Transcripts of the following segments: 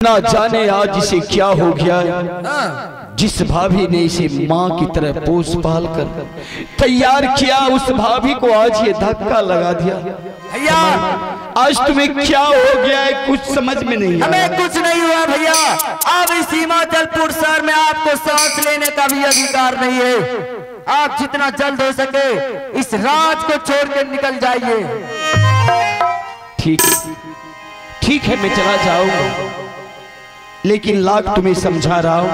ना जाने आज इसे क्या हो गया। जिस भाभी ने इसे माँ की तरह पोस पाल कर तैयार किया उस भाभी को आज ये धक्का लगा दिया। भैया आज तुम्हें क्या हो गया है? कुछ समझ में नहीं हमें कुछ नहीं हुआ भैया। अब इस हिमाचलपुर शहर में आपको सांस लेने का भी अधिकार नहीं है। आप जितना जल्द हो सके इस राज को छोड़ के निकल जाइए। ठीक। ठीक है मैं चला जाऊँगा। लेकिन लाख तुम्हें समझा रहा हूँ।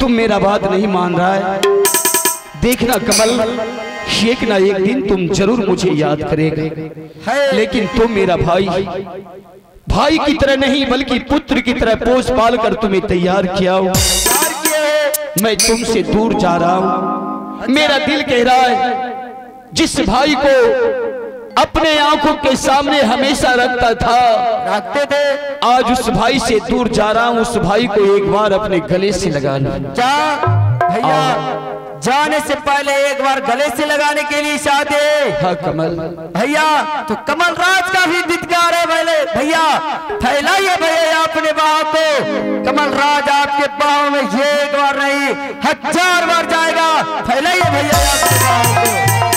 तुम मेरा बात नहीं मान रहा है। देखना कमल एक ना एक दिन तुम ज़रूर मुझे याद करेगा। लेकिन तुम मेरा भाई। भाई की तरह नहीं बल्कि पुत्र की तरह पोष पाल कर तुम्हें तैयार किया हो हो। मैं तुमसे दूर जा रहा हूँ। मेरा दिल कह रहा है जिस भाई को अपने आँखों के सामने हमेशा रखता था। रखते थे। आज उस भाई से दूर जा रहा हूँ उस भाई को एक बार अपने गले से लगा लूँ जा भैया जाने से पहले एक बार गले से लगाने के लिए चाहते हाँ कमल। भैया तो कमल राज का भी धिक्कार है पहले। भैया फैलाइए भैया अपने बाहों को। कमल राज आपके बाहों में ये एक बार नहीं हज़ार बार जाएगा। फैलाइए भैया अपने को।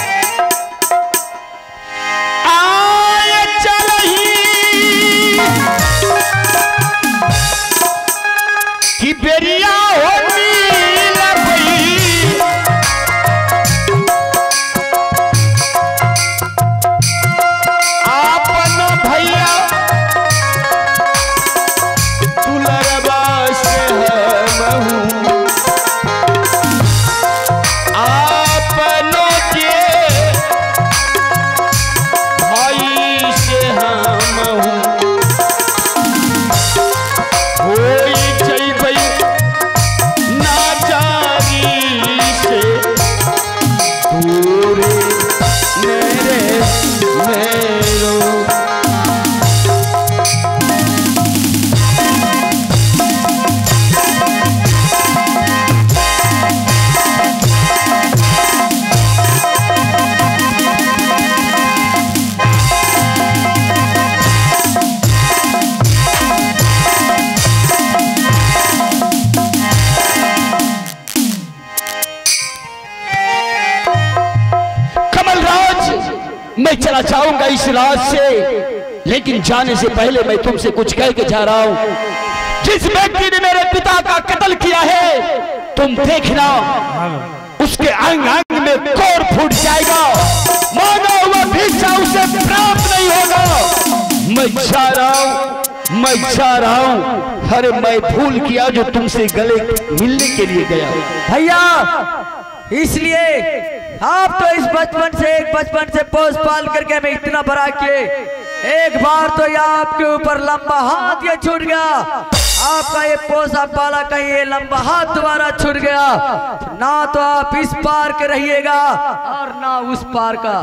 जाऊँगा इस राज से। लेकिन जाने से पहले मैं तुमसे कुछ कह के जा रहा हूँ। जिस व्यक्ति ने मेरे पिता का कत्ल किया है, तुम देखना, उसके अंग अंग में कोर फूट जाएगा। मानो हुआ भिक्षा उसे प्राप्त नहीं होगा। मैं जा रहा हूँ, मैं जा रहा हूँ। अरे, मैं भूल किया जो तुमसे गले मिलने के लिए गया। भैया, इसलिए आप तो इस बचपन से एक बचपन से पोस पाल करके हमें इतना बड़ा किए। एक बार तो ये आपके ऊपर लंबा हाथ ये छूट गया। आपका ये पोसा पाला कहीं ये लंबा हाथ दोबारा छूट गया। ना तो आप इस पार के रहिएगा और ना उस पार का।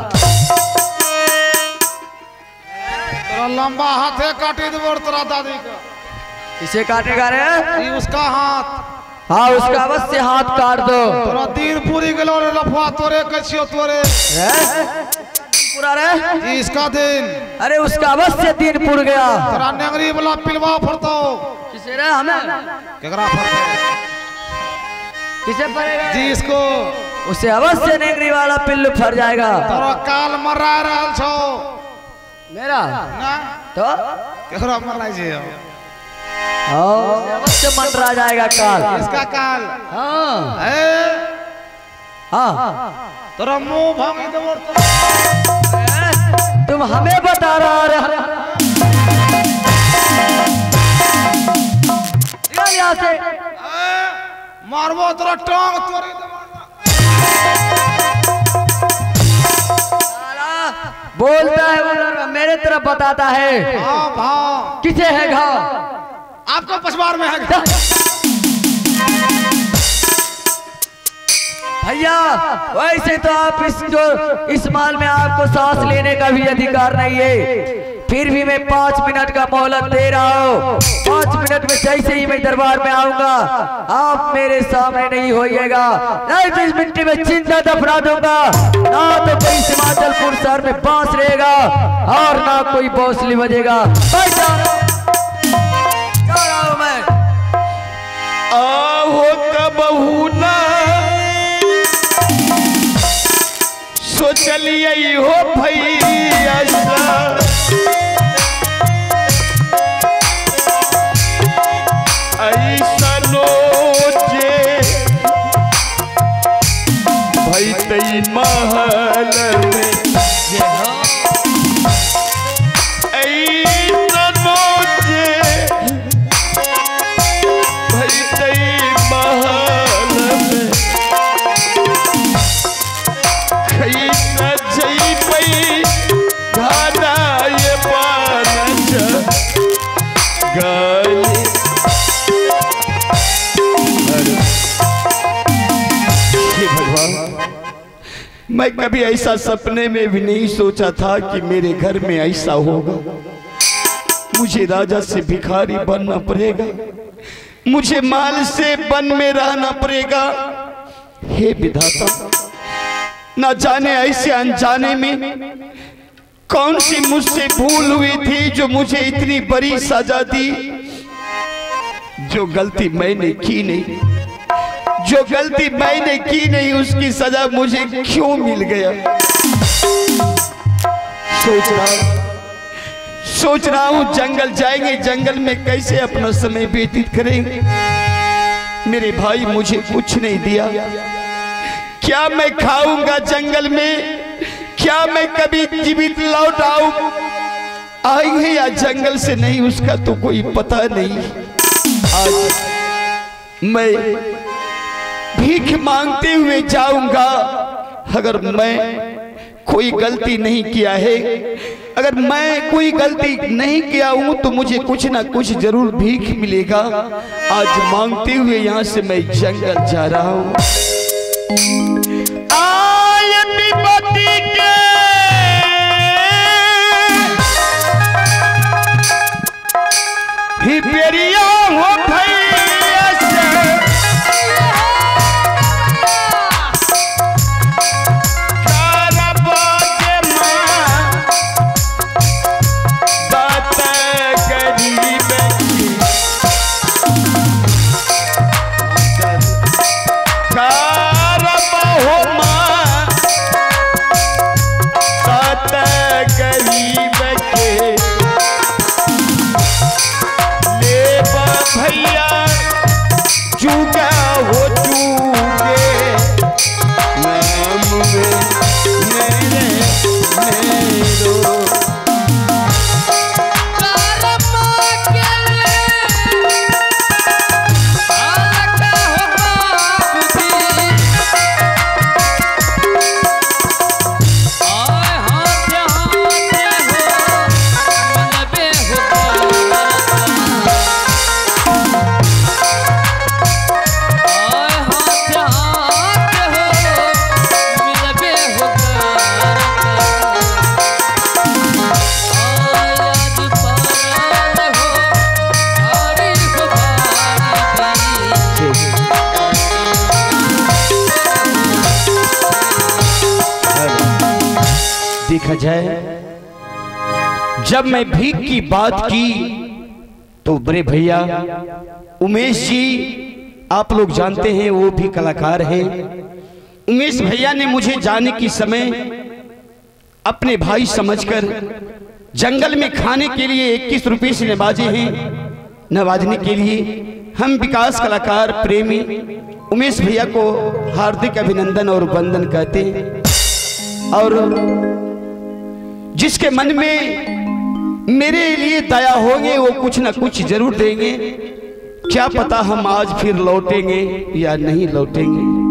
तोरा लंबा हाथ है काटे दे दादी का। इसे काटेगा रे उसका हाथ। हाँ उसका अवश्य हाथ काट दो। तोरा दिन पूरी गेलो रे लफवा तोरे कैसियो तोरे। पूरा रे? ई इसका दिन। अरे उसका अवश्य दिन पुर गया। तोरा नेंगरी वाला पिलवा फरतो किसे रे हमें? केकरा फरतो किसे पड़ेगा जी इसको। उसे अवश्य नेगरी वाला पिल्लू फर जाएगा। तोरा काल मरा रहल छौ। मेरा? ना? तो? केकरा मरलाई हाँ, अवश्य मंडरा जाएगा काल। इसका काल? हाँ। हाँ? तोरा मुँह भांगी तुम हमें बता रहा से मारबो तोरा टांग बोलता है मेरे तरफ़ बताता है। हाँ किसे है घाव? आपको पछवार में है भैया, वैसे तो आप इस जो, इस माल में आपको सांस लेने का भी अधिकार नहीं है। फिर भी मैं पाँच मिनट का मोहलत दे रहा हूँ। पाँच मिनट में जैसे ही मैं दरबार में आऊँगा, आप मेरे सामने नहीं होइएगा। नहीं तो इस मिट्टी में चिंता दफना दूँगा। ना तो कोई हिमाचलपुर शहर में बाँस रहेगा, और ना कोई बौसली बजेगा। आहो कबहू ना। सोचलिए हो भैया मैं कभी ऐसा सपने में भी नहीं सोचा था कि मेरे घर में ऐसा होगा। मुझे राजा से भिखारी बनना पड़ेगा। मुझे माल से बन में रहना पड़ेगा। हे विधाता, न जाने ऐसे अनजाने में कौन सी मुझसे भूल हुई थी जो मुझे इतनी बड़ी सजा दी, जो गलती मैंने की नहीं। जो गलती मैंने की नहीं, उसकी सजा मुझे क्यों मिल गया? सोच रहा हूँ। सोच रहा हूँ, जंगल जाएँगे। जंगल में कैसे अपना समय व्यतीत करेंगे? मेरे भाई मुझे कुछ नहीं दिया। क्या मैं खाऊँगा जंगल में? क्या मैं कभी जीवित लौट आऊँ? आएँगे या जंगल से नहीं, उसका तो कोई पता नहीं। आज मैं भीख मांगते हुए जाऊँगा। अगर मैं कोई गलती नहीं किया है अगर मैं कोई गलती नहीं किया हूँ तो मुझे कुछ ना कुछ ज़रूर भीख मिलेगा। आज मांगते हुए यहाँ से मैं जंगल जा रहा हूँ। ही पेरिया जब मैं भीख की बात की तो बड़े भैया, उमेश जी, आप लोग जानते हैं, वो भी कलाकार हैं। उमेश भैया ने मुझे जाने की समय अपने भाई समझकर जंगल में खाने के लिए इक्कीस रुपये से नवाजे हैं। नवाजने के लिए हम विकास कलाकार प्रेमी उमेश भैया को हार्दिक अभिनंदन और वंदन कहते हैं। और जिसके मन में मेरे लिए दया होंगे, वो कुछ ना कुछ ज़रूर देंगे। क्या पता हम आज फिर लौटेंगे या नहीं लौटेंगे।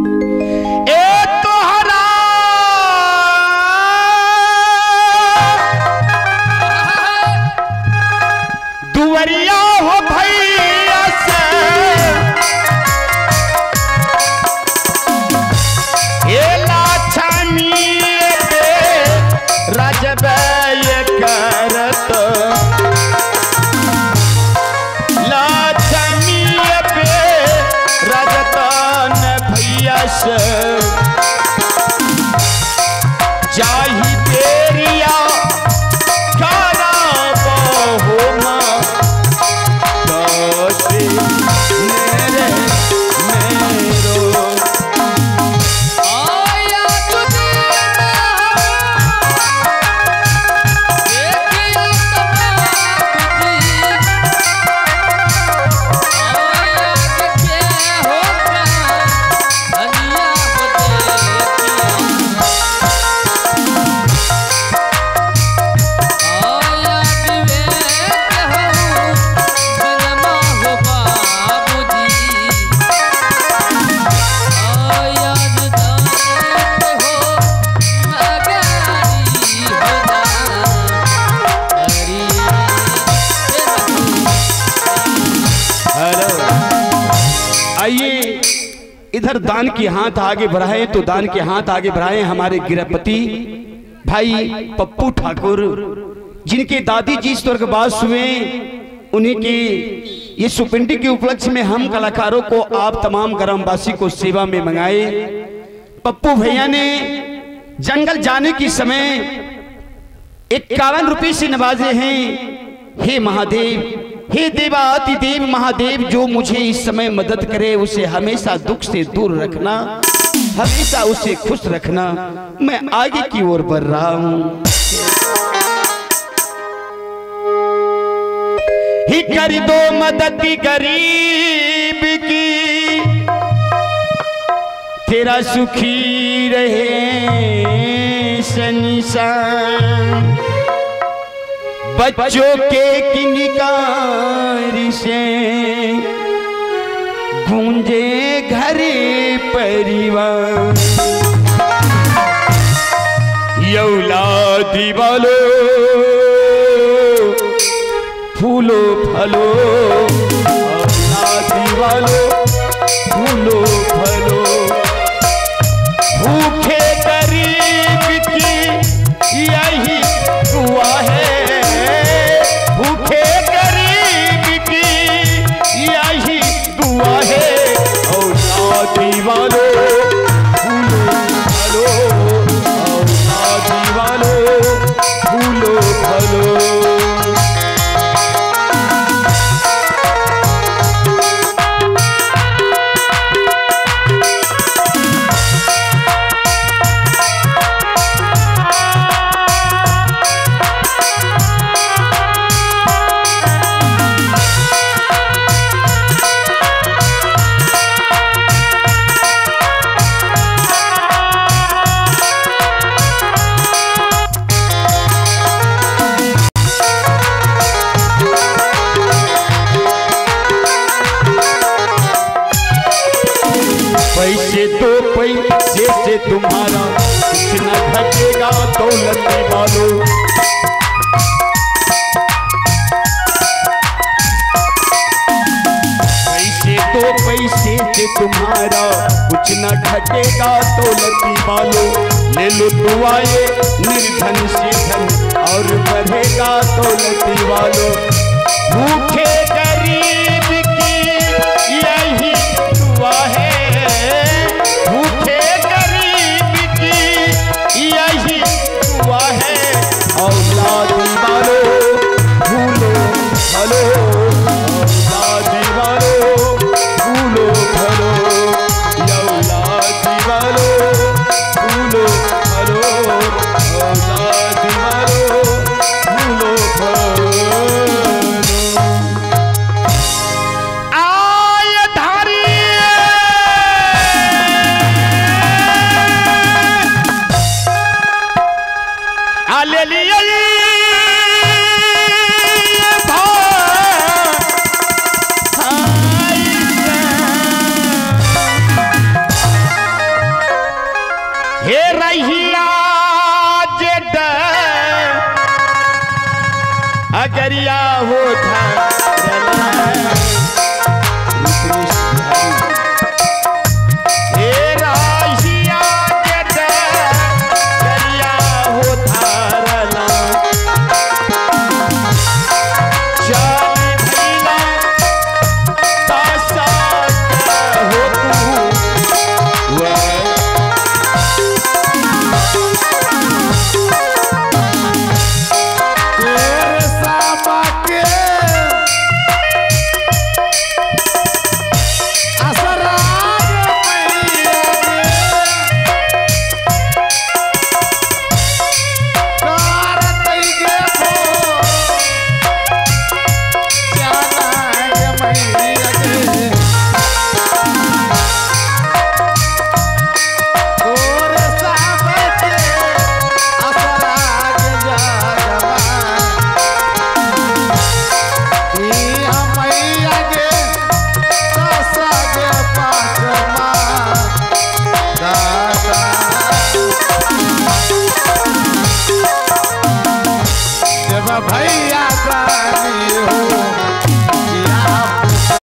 की हाथ आगे बढ़ाएँ तो दान के हाथ आगे बढ़ाएँ, हमारे गृहपति भाई पप्पू ठाकुर, जिनके दादी जी स्वर्गवास हुए, उन्हीं की ये सुपिंडी के उपलक्ष्य में हम कलाकारों को आप तमाम ग्रामवासी को सेवा में मंगाए। पप्पू भैया ने जंगल जाने के समय इक्यावन रुपए से नवाजे हैं। हे महादेव हे देवाति देव महादेव, जो मुझे इस समय मदद करे, उसे हमेशा दुख से दूर रखना, हमेशा उसे खुश रखना, मैं आगे की ओर बढ़ रहा हूँ। ही कर दो मदद गरीब की, तेरा सुखी रहे संसार बच्चों के किनिकार से गूंजे घर परिवार। यौला दीवालो फूलो फलो दीवालो फलो तुम्हारा कुछ न घटेगा लड़की वालों ले लो दुआए निर्धन से धन और बढ़ेगा तो लड़की वालो भूखे